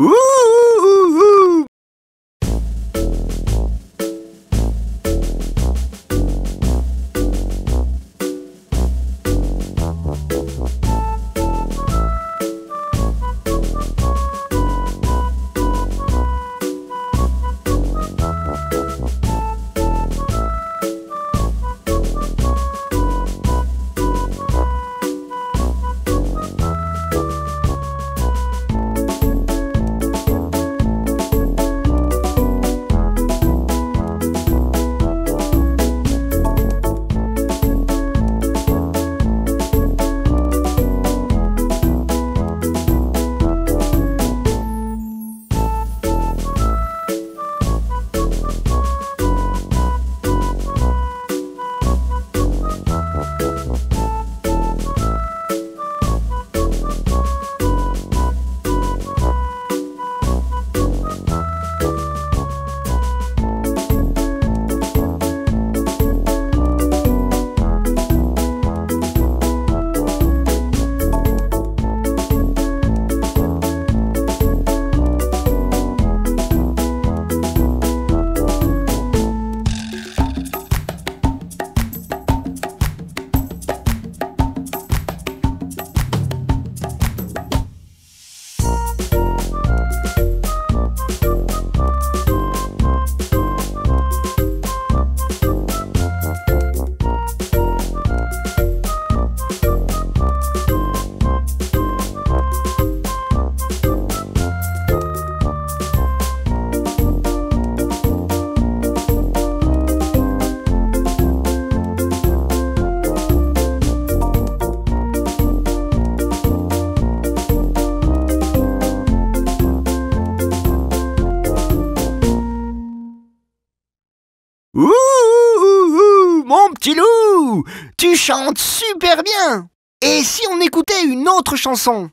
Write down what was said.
Ooh! Petit loup, tu chantes super bien. Et si on écoutait une autre chanson?